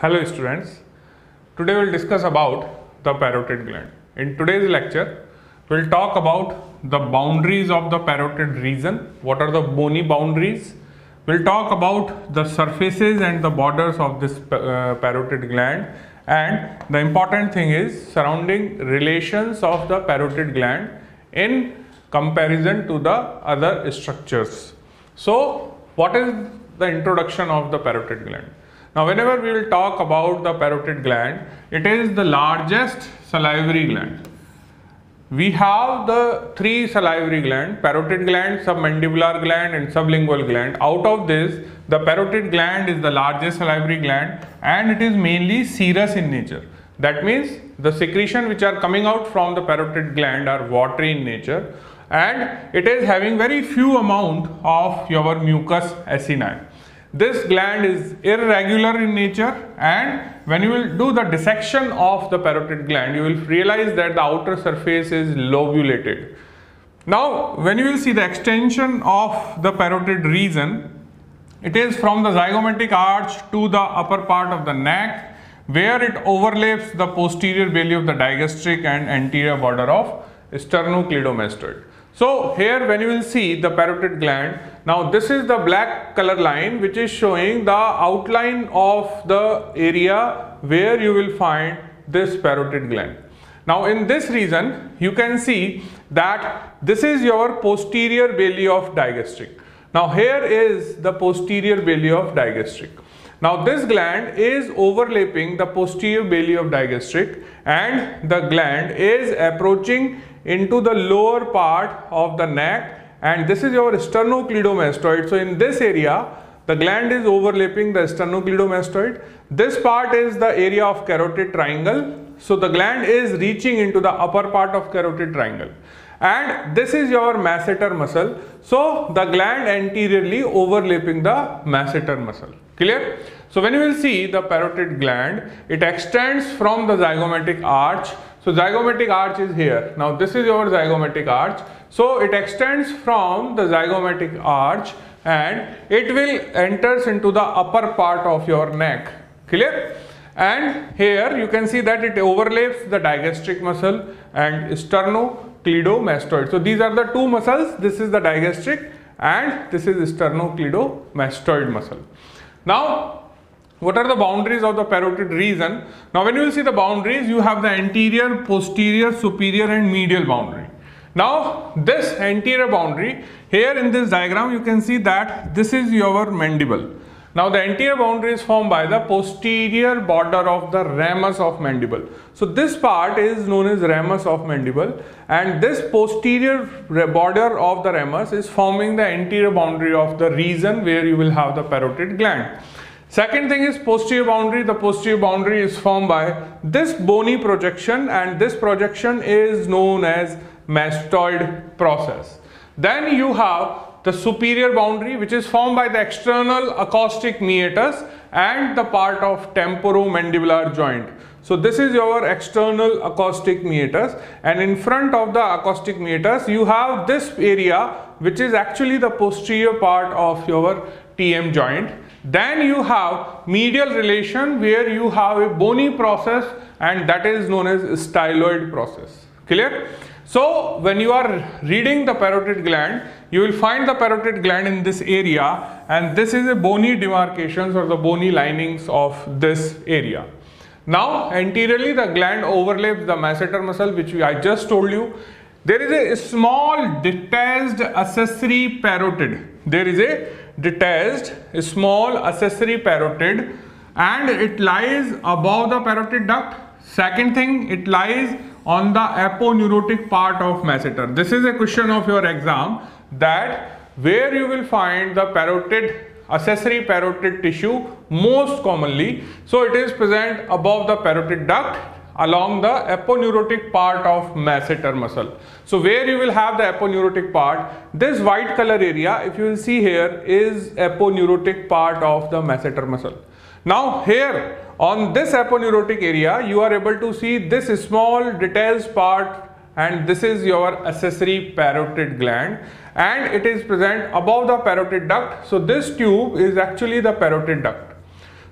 Hello students, today we'll discuss about the parotid gland. In today's lecture, we'll talk about the boundaries of the parotid region, what are the bony boundaries. We'll talk about the surfaces and the borders of this uh, parotid gland and the important thing is surrounding relations of the parotid gland in comparison to the other structures. So, what is the introduction of the parotid gland? Now, whenever we will talk about the parotid gland, it is the largest salivary gland. We have the three salivary gland, parotid gland, submandibular gland and sublingual gland. Out of this, the parotid gland is the largest salivary gland and it is mainly serous in nature. That means the secretion which are coming out from the parotid gland are watery in nature and it is having very few amount of your mucus acini. This gland is irregular in nature and when you will do the dissection of the parotid gland, you will realize that the outer surface is lobulated. Now, when you will see the extension of the parotid region, it is from the zygomatic arch to the upper part of the neck where it overlaps the posterior belly of the digastric and anterior border of sternocleidomastoid. So here when you will see the parotid gland, now this is the black color line which is showing the outline of the area where you will find this parotid gland. Now in this region you can see that this is your posterior belly of digastric. Now here is the posterior belly of digastric. Now this gland is overlapping the posterior belly of digastric and the gland is approaching into the lower part of the neck and this is your sternocleidomastoid. So in this area the gland is overlapping the sternocleidomastoid. This part is the area of carotid triangle. So the gland is reaching into the upper part of carotid triangle and this is your masseter muscle. So the gland anteriorly overlapping the masseter muscle. Clear? So when you will see the parotid gland, it extends from the zygomatic arch so zygomatic arch is here. Now this is your zygomatic arch. So it extends from the zygomatic arch and it will enters into the upper part of your neck. Clear? And here you can see that it overlaps the digastric muscle and sternocleidomastoid. So these are the two muscles. This is the digastric and this is sternocleidomastoid muscle. Now what are the boundaries of the parotid region? Now when you will see the boundaries, you have the anterior, posterior, superior and medial boundary. Now this anterior boundary, here in this diagram you can see that this is your mandible. Now the anterior boundary is formed by the posterior border of the ramus of mandible. So this part is known as ramus of mandible and this posterior border of the ramus is forming the anterior boundary of the region where you will have the parotid gland. Second thing is posterior boundary. The posterior boundary is formed by this bony projection and this projection is known as mastoid process. Then you have the superior boundary which is formed by the external acoustic meatus and the part of temporomandibular joint. So this is your external acoustic meatus and in front of the acoustic meatus you have this area which is actually the posterior part of your TM joint then you have medial relation where you have a bony process and that is known as styloid process. Clear? So when you are reading the parotid gland, you will find the parotid gland in this area and this is a bony demarcations or the bony linings of this area. Now anteriorly the gland overlaps the masseter muscle which I just told you. There is a small detached accessory parotid. There is a detached small accessory parotid and it lies above the parotid duct. Second thing, it lies on the aponeurotic part of masseter. This is a question of your exam that where you will find the parotid accessory parotid tissue most commonly. So it is present above the parotid duct along the aponeurotic part of masseter muscle. So where you will have the aponeurotic part, this white color area if you will see here is aponeurotic part of the masseter muscle. Now here on this aponeurotic area you are able to see this small detached part and this is your accessory parotid gland and it is present above the parotid duct. So this tube is actually the parotid duct.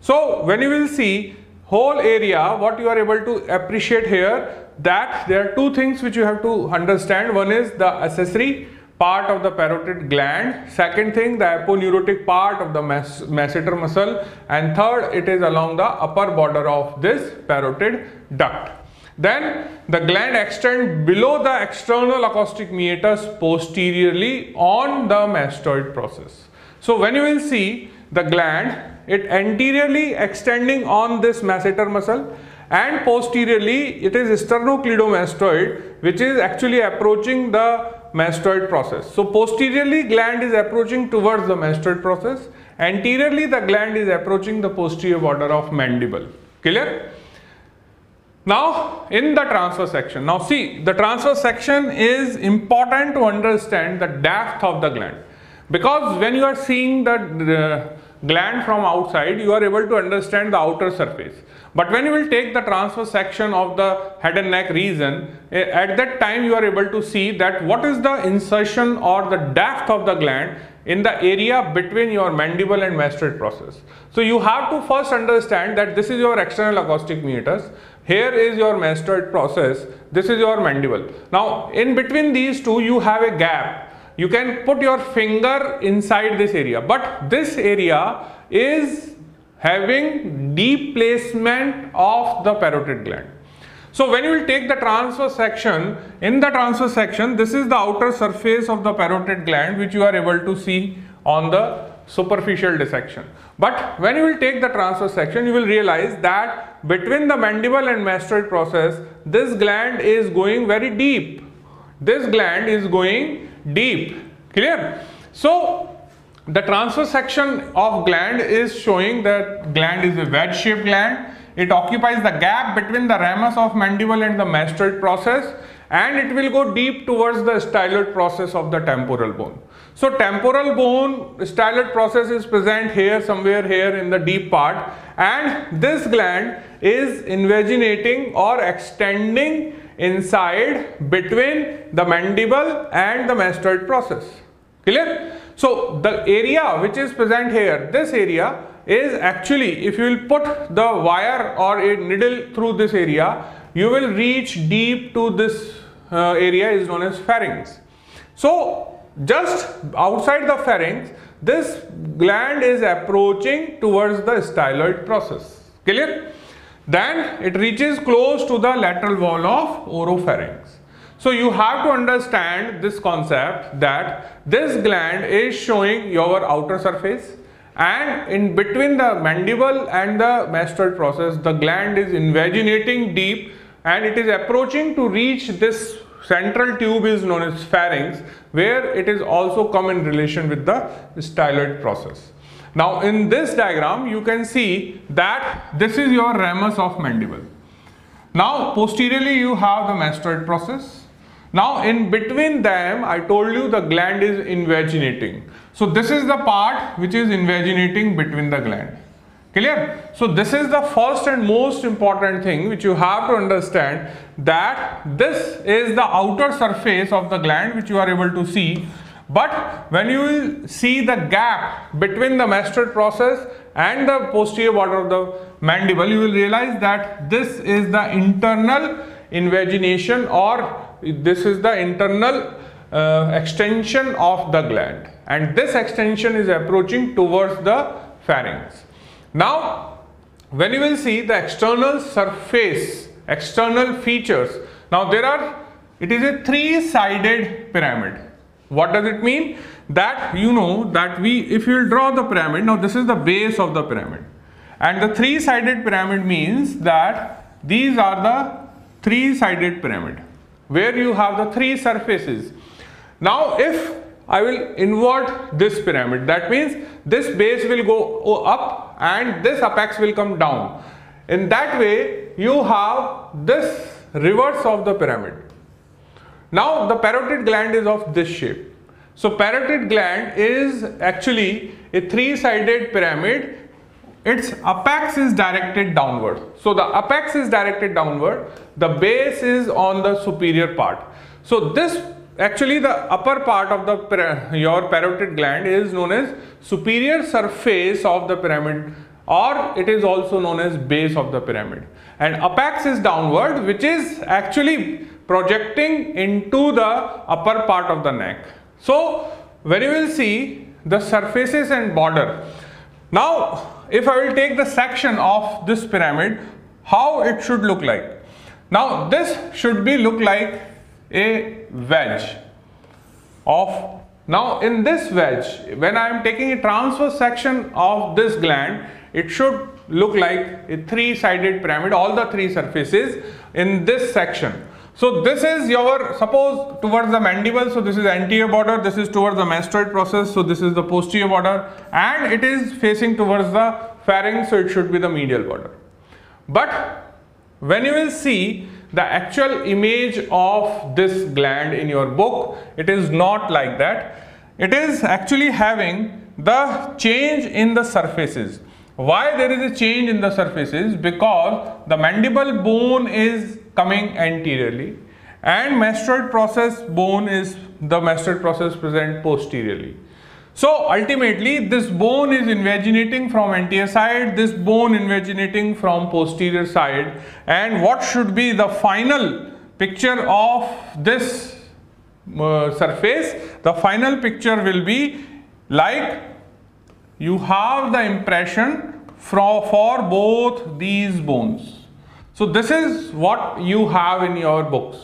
So when you will see whole area, what you are able to appreciate here that there are two things which you have to understand. One is the accessory part of the parotid gland. Second thing, the aponeurotic part of the mas masseter muscle. And third, it is along the upper border of this parotid duct. Then the gland extends below the external acoustic meatus posteriorly on the mastoid process. So when you will see the gland, it anteriorly extending on this masseter muscle and posteriorly it is sternocleidomastoid which is actually approaching the mastoid process. So posteriorly gland is approaching towards the mastoid process, anteriorly the gland is approaching the posterior border of mandible. Clear? Now in the transverse section, now see the transverse section is important to understand the depth of the gland because when you are seeing the uh, gland from outside you are able to understand the outer surface but when you will take the transverse section of the head and neck region eh, at that time you are able to see that what is the insertion or the depth of the gland in the area between your mandible and mastoid process. So you have to first understand that this is your external acoustic meatus here is your mastoid process this is your mandible. Now in between these two you have a gap. You can put your finger inside this area but this area is having deep placement of the parotid gland. So when you will take the transverse section in the transverse section this is the outer surface of the parotid gland which you are able to see on the superficial dissection. But when you will take the transverse section you will realize that between the mandible and mastoid process this gland is going very deep. This gland is going deep. Clear? So the transverse section of gland is showing that gland is a wedge shaped gland it occupies the gap between the ramus of mandible and the mastoid process and it will go deep towards the styloid process of the temporal bone so temporal bone styloid process is present here somewhere here in the deep part and this gland is invaginating or extending inside between the mandible and the mastoid process. Clear? So the area which is present here, this area is actually if you will put the wire or a needle through this area, you will reach deep to this uh, area is known as pharynx. So just outside the pharynx, this gland is approaching towards the styloid process. Clear? Then it reaches close to the lateral wall of oropharynx. So you have to understand this concept that this gland is showing your outer surface and in between the mandible and the mastoid process the gland is invaginating deep and it is approaching to reach this central tube is known as pharynx where it is also come in relation with the styloid process. Now in this diagram you can see that this is your ramus of mandible. Now posteriorly you have the mastoid process. Now in between them I told you the gland is invaginating. So this is the part which is invaginating between the gland. Clear? So this is the first and most important thing which you have to understand that this is the outer surface of the gland which you are able to see but when you will see the gap between the mastoid process and the posterior border of the mandible, you will realize that this is the internal invagination or this is the internal uh, extension of the gland and this extension is approaching towards the pharynx. Now, when you will see the external surface, external features, now there are, it is a three-sided pyramid what does it mean? That you know that we, if you will draw the pyramid, now this is the base of the pyramid. And the three-sided pyramid means that these are the three-sided pyramid where you have the three surfaces. Now if I will invert this pyramid, that means this base will go up and this apex will come down. In that way, you have this reverse of the pyramid. Now the parotid gland is of this shape. So parotid gland is actually a three-sided pyramid. Its apex is directed downward. So the apex is directed downward. The base is on the superior part. So this actually the upper part of the your parotid gland is known as superior surface of the pyramid or it is also known as base of the pyramid. And apex is downward which is actually projecting into the upper part of the neck. So when you will see the surfaces and border. Now if I will take the section of this pyramid, how it should look like. Now this should be look like a wedge of now in this wedge when I am taking a transverse section of this gland it should look like a three-sided pyramid all the three surfaces in this section so this is your suppose towards the mandible so this is anterior border this is towards the mastoid process so this is the posterior border and it is facing towards the pharynx so it should be the medial border. But when you will see the actual image of this gland in your book it is not like that. It is actually having the change in the surfaces why there is a change in the surfaces? Because the mandible bone is coming anteriorly and mastoid process bone is the mastoid process present posteriorly. So ultimately this bone is invaginating from anterior side, this bone invaginating from posterior side. And what should be the final picture of this uh, surface? The final picture will be like you have the impression for, for both these bones. So this is what you have in your books.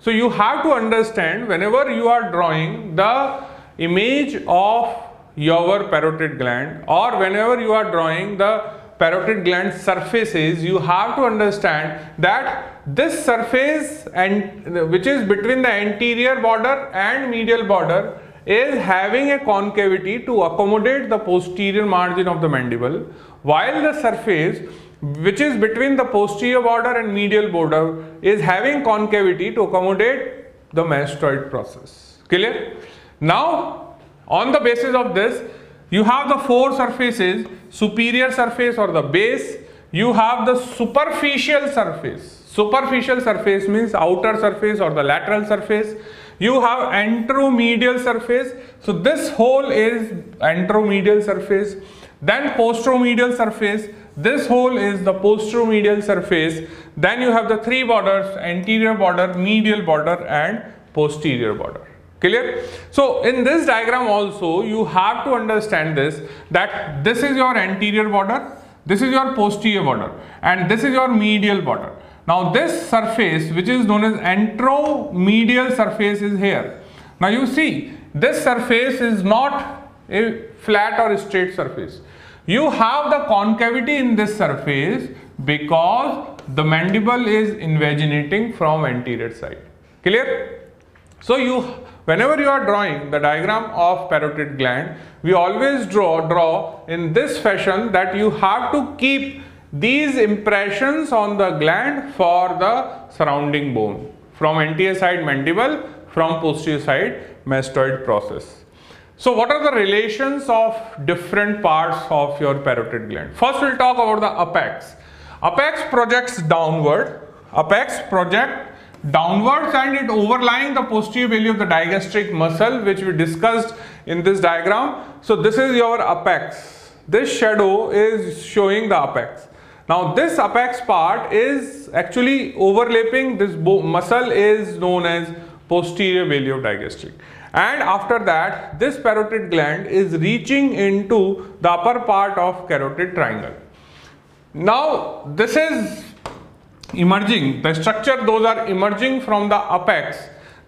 So you have to understand whenever you are drawing the image of your parotid gland or whenever you are drawing the parotid gland surfaces you have to understand that this surface and which is between the anterior border and medial border is having a concavity to accommodate the posterior margin of the mandible while the surface which is between the posterior border and medial border is having concavity to accommodate the mastoid process clear now, on the basis of this, you have the four surfaces, superior surface or the base, you have the superficial surface. Superficial surface means outer surface or the lateral surface. You have anteromedial surface. So this whole is anteromedial surface. Then posteromedial surface. This whole is the posteromedial surface. Then you have the three borders, anterior border, medial border and posterior border clear so in this diagram also you have to understand this that this is your anterior border this is your posterior border and this is your medial border now this surface which is known as anteromedial surface is here. Now you see this surface is not a flat or straight surface. You have the concavity in this surface because the mandible is invaginating from anterior side. Clear? So you Whenever you are drawing the diagram of parotid gland, we always draw, draw in this fashion that you have to keep these impressions on the gland for the surrounding bone from anterior side mandible, from posterior side mastoid process. So what are the relations of different parts of your parotid gland? First we'll talk about the apex. Apex projects downward, apex project downwards and it overlying the posterior belly of the digastric muscle which we discussed in this diagram. So this is your apex. This shadow is showing the apex. Now this apex part is actually overlapping. This muscle is known as posterior belly of digastric and after that this parotid gland is reaching into the upper part of carotid triangle. Now this is emerging. The structure those are emerging from the apex.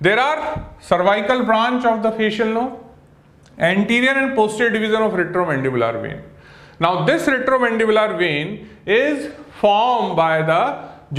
There are cervical branch of the facial nerve anterior and posterior division of retromandibular vein now this retromandibular vein is formed by the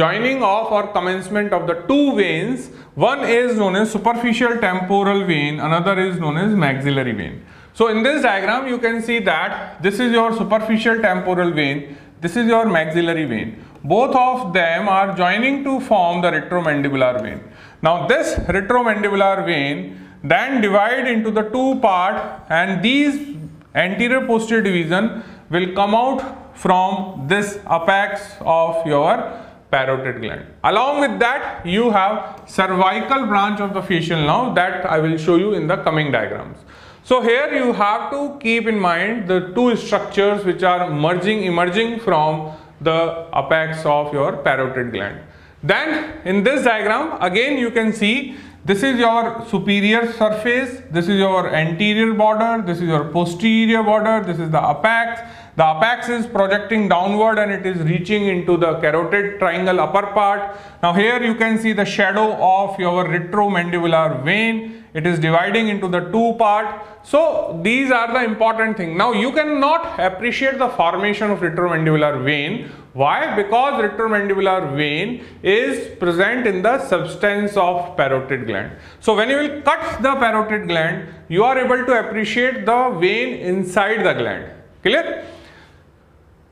joining of or commencement of the two veins. One is known as superficial temporal vein another is known as maxillary vein. So in this diagram you can see that this is your superficial temporal vein this is your maxillary vein. Both of them are joining to form the retromandibular vein. Now this retromandibular vein then divide into the two part and these anterior posterior division will come out from this apex of your parotid gland. Along with that you have cervical branch of the facial nerve that I will show you in the coming diagrams. So here you have to keep in mind the two structures which are merging, emerging from the apex of your parotid gland. Then in this diagram again you can see this is your superior surface, this is your anterior border, this is your posterior border, this is the apex. The apex is projecting downward and it is reaching into the carotid triangle upper part. Now here you can see the shadow of your retromandibular vein. It is dividing into the two part. So these are the important thing. Now you cannot appreciate the formation of retromandibular vein. Why? Because retromandibular vein is present in the substance of parotid gland. So when you will cut the parotid gland you are able to appreciate the vein inside the gland. Clear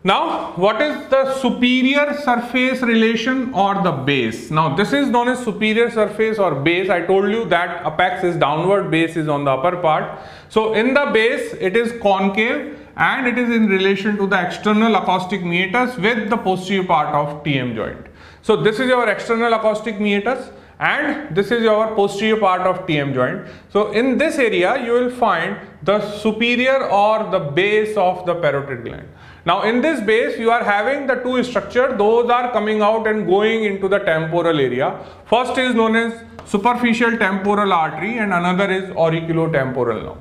now, what is the superior surface relation or the base? Now, this is known as superior surface or base. I told you that apex is downward, base is on the upper part. So, in the base, it is concave and it is in relation to the external acoustic meatus with the posterior part of TM joint. So, this is your external acoustic meatus and this is your posterior part of TM joint. So, in this area, you will find the superior or the base of the parotid gland. Now in this base you are having the two structure those are coming out and going into the temporal area. First is known as superficial temporal artery and another is auriculotemporal nerve.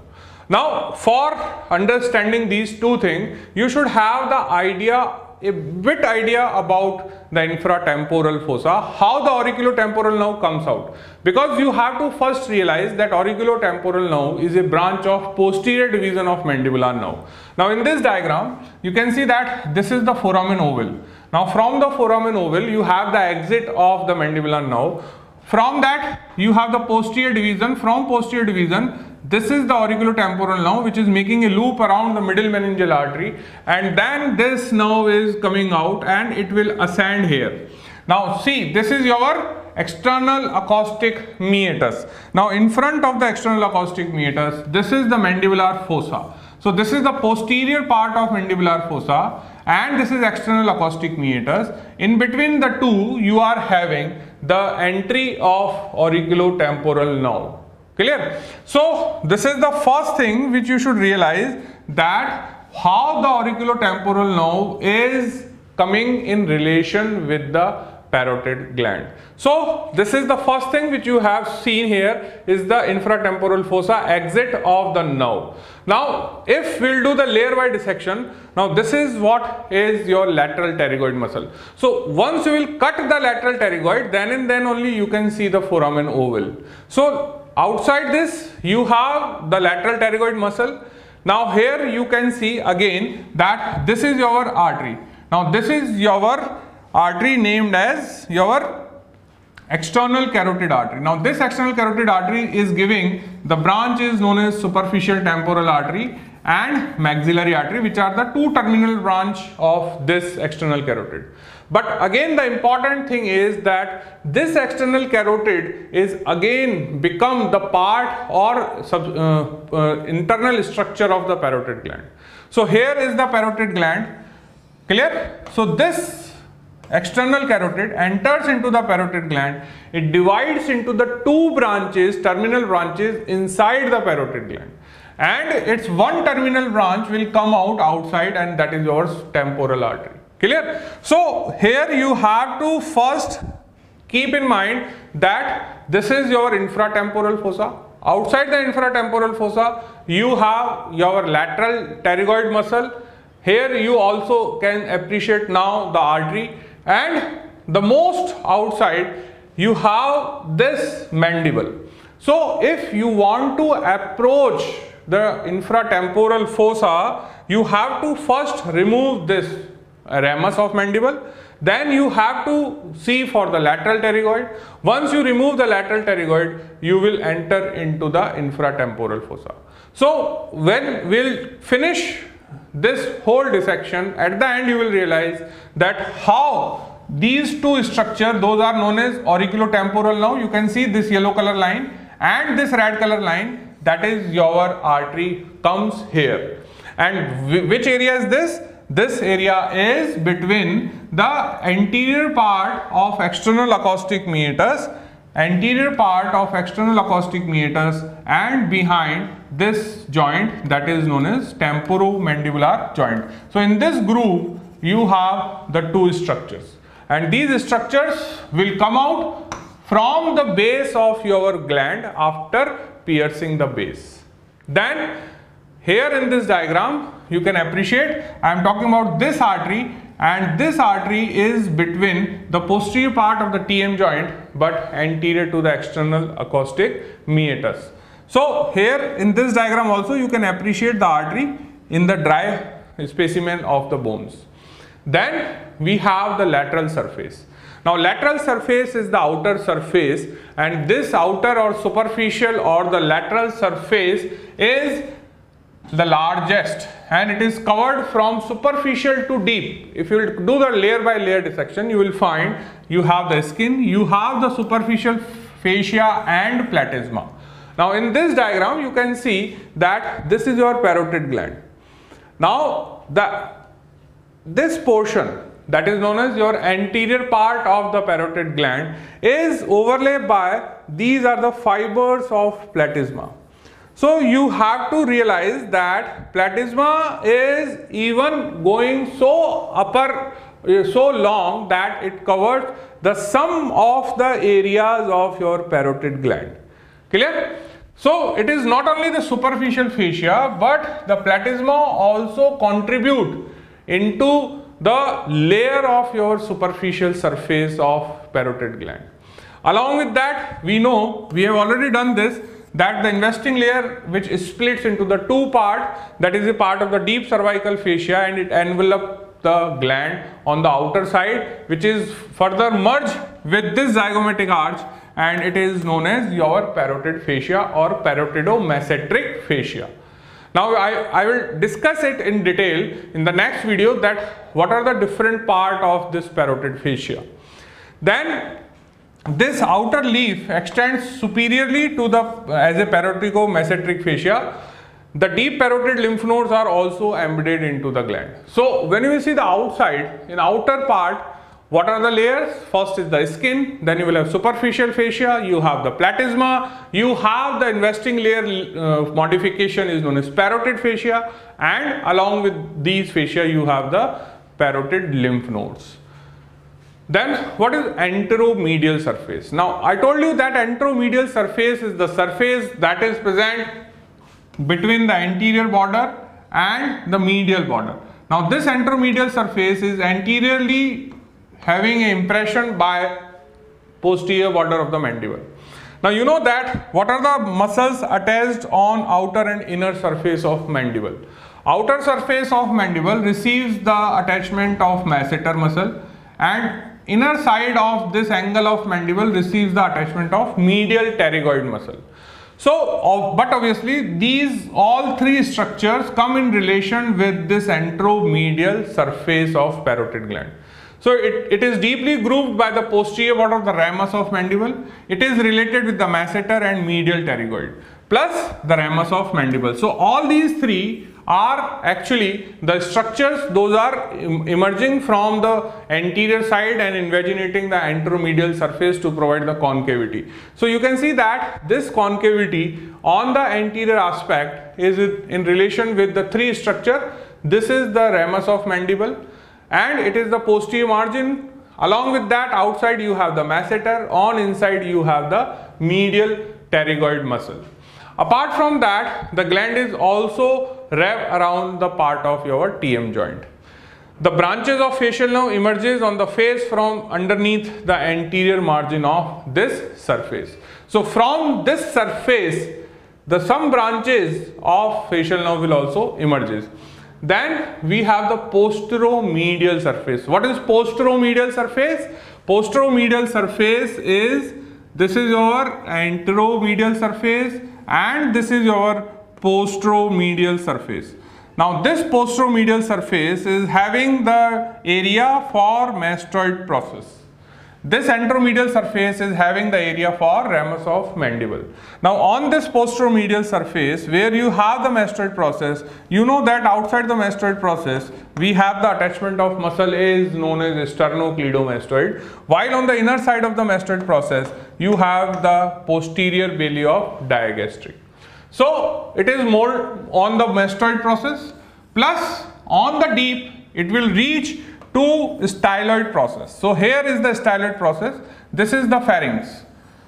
Now for understanding these two things you should have the idea a bit idea about the infratemporal fossa, how the auriculotemporal nerve comes out. Because you have to first realize that auriculotemporal nerve is a branch of posterior division of mandibular nerve. Now in this diagram, you can see that this is the foramen oval. Now from the foramen oval, you have the exit of the mandibular nerve. From that, you have the posterior division. From posterior division, this is the auriculotemporal nerve which is making a loop around the middle meningeal artery and then this nerve is coming out and it will ascend here. Now see this is your external acoustic meatus. Now in front of the external acoustic meatus this is the mandibular fossa. So this is the posterior part of mandibular fossa and this is external acoustic meatus. In between the two you are having the entry of auriculotemporal nerve clear so this is the first thing which you should realize that how the auriculotemporal nerve is coming in relation with the parotid gland. So this is the first thing which you have seen here is the infratemporal fossa exit of the nerve. Now if we'll do the layer wide dissection, now this is what is your lateral pterygoid muscle. So once you will cut the lateral pterygoid then and then only you can see the foramen oval. So outside this you have the lateral pterygoid muscle. Now here you can see again that this is your artery. Now this is your artery named as your external carotid artery. Now this external carotid artery is giving the branch is known as superficial temporal artery and maxillary artery which are the two terminal branch of this external carotid but again the important thing is that this external carotid is again become the part or sub, uh, uh, internal structure of the parotid gland. So here is the parotid gland clear. So this external carotid enters into the parotid gland. It divides into the two branches terminal branches inside the parotid gland and its one terminal branch will come out outside and that is your temporal artery. Clear? So here you have to first keep in mind that this is your infratemporal fossa. Outside the infratemporal fossa, you have your lateral pterygoid muscle. Here you also can appreciate now the artery and the most outside you have this mandible. So if you want to approach the infratemporal fossa, you have to first remove this ramus of mandible. Then you have to see for the lateral pterygoid. Once you remove the lateral pterygoid, you will enter into the infratemporal fossa. So when we'll finish this whole dissection, at the end you will realize that how these two structure, those are known as auriculotemporal nerve. You can see this yellow color line and this red color line that is your artery comes here. And which area is this? This area is between the anterior part of external acoustic meatus anterior part of external acoustic meatus and behind this joint that is known as temporomandibular joint. So in this groove you have the two structures and these structures will come out from the base of your gland after piercing the base. Then here in this diagram you can appreciate I am talking about this artery and this artery is between the posterior part of the TM joint but anterior to the external acoustic meatus. So here in this diagram also you can appreciate the artery in the dry specimen of the bones. Then we have the lateral surface. Now lateral surface is the outer surface and this outer or superficial or the lateral surface is the largest and it is covered from superficial to deep. If you do the layer by layer dissection, you will find you have the skin, you have the superficial fascia and platysma. Now in this diagram, you can see that this is your parotid gland. Now the this portion that is known as your anterior part of the parotid gland is overlaid by these are the fibers of platysma. So you have to realize that platysma is even going so upper eh, so long that it covers the sum of the areas of your parotid gland. Clear? So it is not only the superficial fascia but the platysma also contribute into the layer of your superficial surface of parotid gland. Along with that we know we have already done this that the investing layer which splits into the two part that is a part of the deep cervical fascia and it envelope the gland on the outer side which is further merged with this zygomatic arch and it is known as your parotid fascia or parotidomasseteric fascia. Now I, I will discuss it in detail in the next video that what are the different part of this parotid fascia. Then this outer leaf extends superiorly to the as a parotidomasseteric fascia. The deep parotid lymph nodes are also embedded into the gland. So when you see the outside, in outer part, what are the layers? First is the skin, then you will have superficial fascia, you have the platysma, you have the investing layer uh, modification is known as parotid fascia and along with these fascia you have the parotid lymph nodes. Then what is anteromedial surface? Now I told you that anteromedial surface is the surface that is present between the anterior border and the medial border. Now this anteromedial surface is anteriorly having an impression by posterior border of the mandible. Now you know that what are the muscles attached on outer and inner surface of mandible. Outer surface of mandible receives the attachment of masseter muscle and inner side of this angle of mandible receives the attachment of medial pterygoid muscle. So, but obviously these all three structures come in relation with this anteromedial surface of parotid gland. So it, it is deeply grooved by the posterior part of the ramus of mandible. It is related with the masseter and medial pterygoid plus the ramus of mandible. So all these three are actually the structures those are emerging from the anterior side and invaginating the anteromedial surface to provide the concavity. So you can see that this concavity on the anterior aspect is in relation with the three structure. This is the ramus of mandible and it is the posterior margin. Along with that outside you have the masseter, on inside you have the medial pterygoid muscle. Apart from that, the gland is also wrapped around the part of your TM joint. The branches of facial nerve emerges on the face from underneath the anterior margin of this surface. So from this surface, the some branches of facial nerve will also emerges. Then we have the posteromedial surface. What is posteromedial surface? Posteromedial surface is this is your anteromedial surface and this is your posteromedial surface. Now this posteromedial surface is having the area for mastoid process. this anteromedial surface is having the area for ramus of mandible. Now on this posteromedial surface where you have the mastoid process, you know that outside the mastoid process we have the attachment of muscle is known as sternocleidomastoid while on the inner side of the mastoid process you have the posterior belly of digastric. So it is more on the mastoid process plus on the deep it will reach to styloid process. So here is the styloid process. This is the pharynx.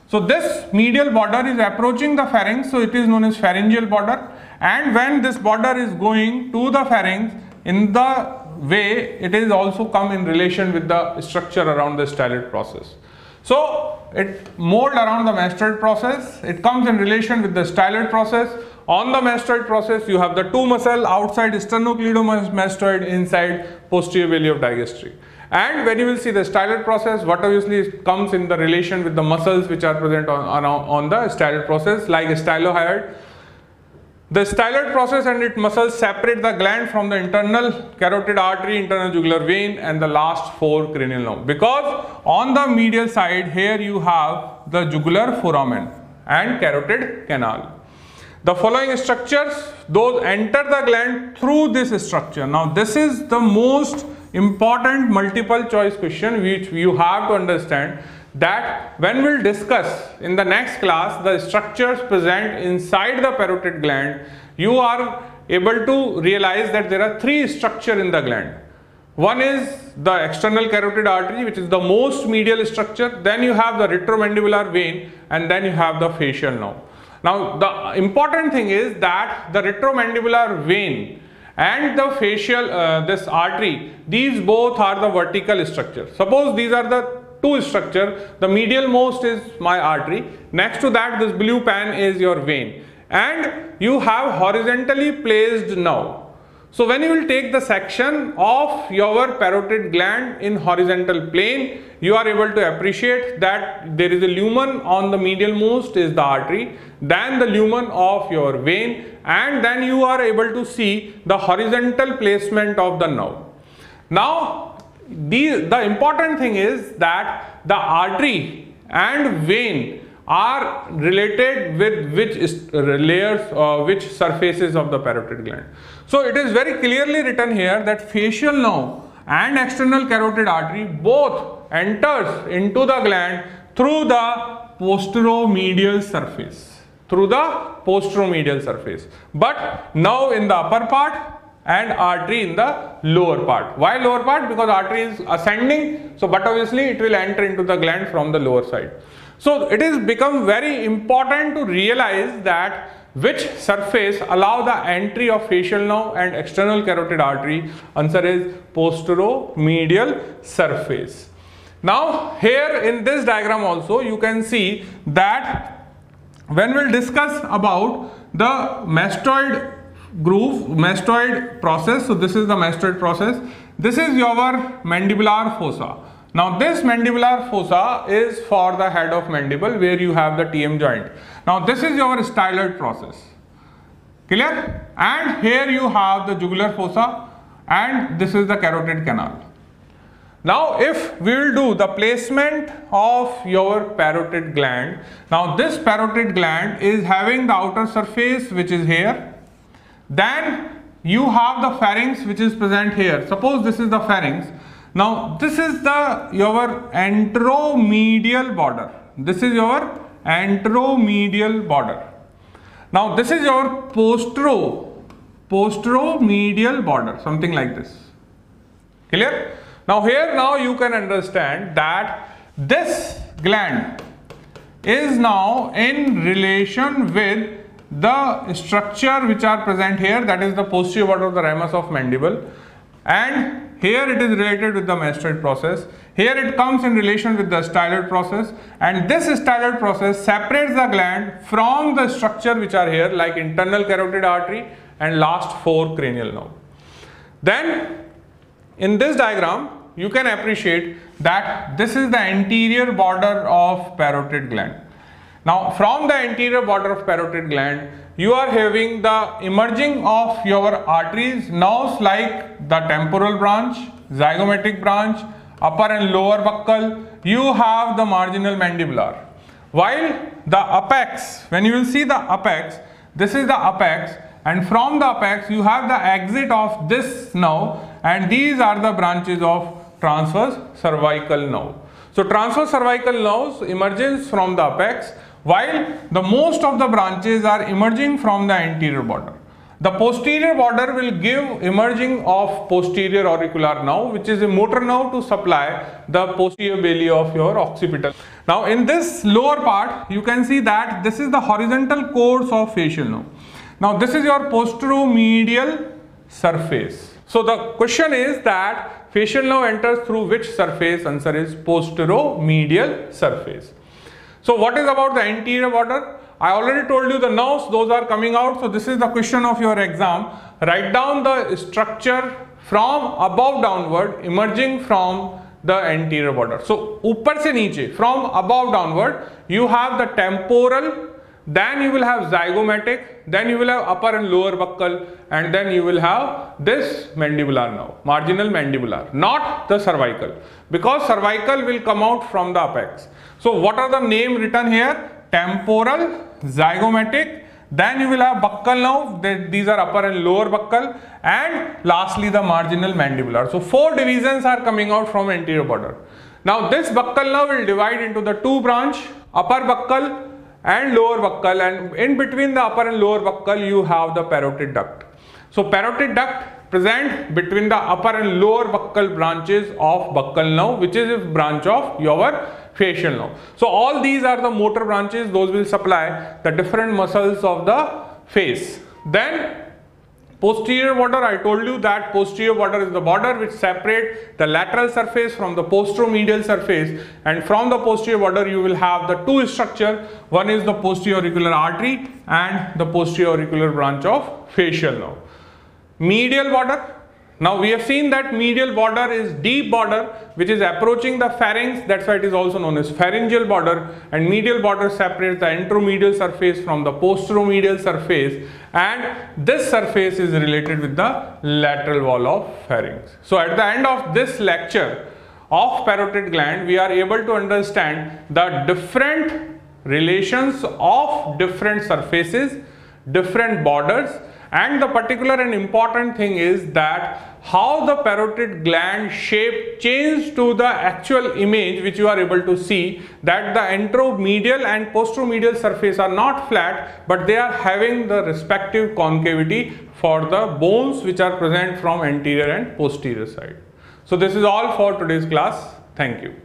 So this medial border is approaching the pharynx. So it is known as pharyngeal border. And when this border is going to the pharynx in the way it is also come in relation with the structure around the styloid process. So it mold around the mastoid process. It comes in relation with the styloid process on the mastoid process, you have the two muscle outside sternocleidomastoid, inside posterior belly of digastric. And when you will see the styloid process, what obviously comes in the relation with the muscles which are present on, on, on the styloid process, like stylohyoid. The styloid process and its muscles separate the gland from the internal carotid artery, internal jugular vein and the last four cranial nerve. Because on the medial side here you have the jugular foramen and carotid canal. The following structures, those enter the gland through this structure. Now this is the most important multiple choice question which you have to understand that when we'll discuss in the next class the structures present inside the parotid gland, you are able to realize that there are three structure in the gland. One is the external carotid artery which is the most medial structure, then you have the retromandibular vein and then you have the facial nerve. Now the important thing is that the retromandibular vein and the facial uh, this artery these both are the vertical structure. Suppose these are the two structure. The medial most is my artery. Next to that this blue pan is your vein. And you have horizontally placed nerve so when you will take the section of your parotid gland in horizontal plane, you are able to appreciate that there is a lumen on the medial most is the artery, then the lumen of your vein and then you are able to see the horizontal placement of the nerve. Now the, the important thing is that the artery and vein are related with which layers or uh, which surfaces of the parotid gland. So it is very clearly written here that facial nerve and external carotid artery both enters into the gland through the posteromedial surface through the posteromedial surface but now in the upper part and artery in the lower part why lower part because artery is ascending so but obviously it will enter into the gland from the lower side so it is become very important to realize that which surface allow the entry of facial nerve and external carotid artery? Answer is posteromedial surface. Now here in this diagram also you can see that when we'll discuss about the mastoid groove, mastoid process, so this is the mastoid process, this is your mandibular fossa. Now this mandibular fossa is for the head of mandible where you have the TM joint. Now this is your styloid process. Clear? And here you have the jugular fossa and this is the carotid canal. Now if we will do the placement of your parotid gland, now this parotid gland is having the outer surface which is here. Then you have the pharynx which is present here. Suppose this is the pharynx. Now this is the your anteromedial border. This is your anteromedial border. Now this is your postero, posteromedial border, something like this. Clear? Now here now you can understand that this gland is now in relation with the structure which are present here that is the posterior border of the ramus of mandible and here it is related with the mastoid process. Here it comes in relation with the styloid process and this styloid process separates the gland from the structure which are here like internal carotid artery and last four cranial nerve. Then in this diagram you can appreciate that this is the anterior border of parotid gland. Now from the anterior border of parotid gland you are having the emerging of your arteries nerves like the temporal branch, zygomatic branch, upper and lower buccal, you have the marginal mandibular. While the apex, when you will see the apex, this is the apex and from the apex you have the exit of this nerve and these are the branches of transverse cervical nerve. So transverse cervical nerves emerges from the apex while the most of the branches are emerging from the anterior border. The posterior border will give emerging of posterior auricular nerve which is a motor nerve to supply the posterior belly of your occipital. Now in this lower part you can see that this is the horizontal course of facial nerve. Now this is your posteromedial surface. So the question is that facial nerve enters through which surface? Answer is posteromedial surface. So what is about the anterior border? I already told you the nerves, those are coming out. So this is the question of your exam. Write down the structure from above downward emerging from the anterior border. So upper se niche from above downward you have the temporal then you will have zygomatic then you will have upper and lower buccal and then you will have this mandibular now marginal mandibular not the cervical because cervical will come out from the apex so what are the name written here? Temporal zygomatic. Then you will have buccal now. These are upper and lower buccal. And lastly the marginal mandibular. So four divisions are coming out from anterior border. Now this buccal nerve will divide into the two branch upper buccal and lower buccal. And in between the upper and lower buccal you have the parotid duct. So parotid duct present between the upper and lower buccal branches of buccal nerve which is a branch of your facial nerve. So all these are the motor branches those will supply the different muscles of the face. Then Posterior border, I told you that posterior border is the border which separate the lateral surface from the posteromedial surface and from the posterior border you will have the two structure. One is the posterior auricular artery and the posterior auricular branch of facial nerve. Medial border, now we have seen that medial border is deep border which is approaching the pharynx. That's why it is also known as pharyngeal border. And medial border separates the anteromedial surface from the posteromedial surface. And this surface is related with the lateral wall of pharynx. So at the end of this lecture of parotid gland we are able to understand the different relations of different surfaces, different borders and the particular and important thing is that how the parotid gland shape changed to the actual image which you are able to see that the anteromedial and posteromedial surface are not flat but they are having the respective concavity for the bones which are present from anterior and posterior side. So this is all for today's class. Thank you.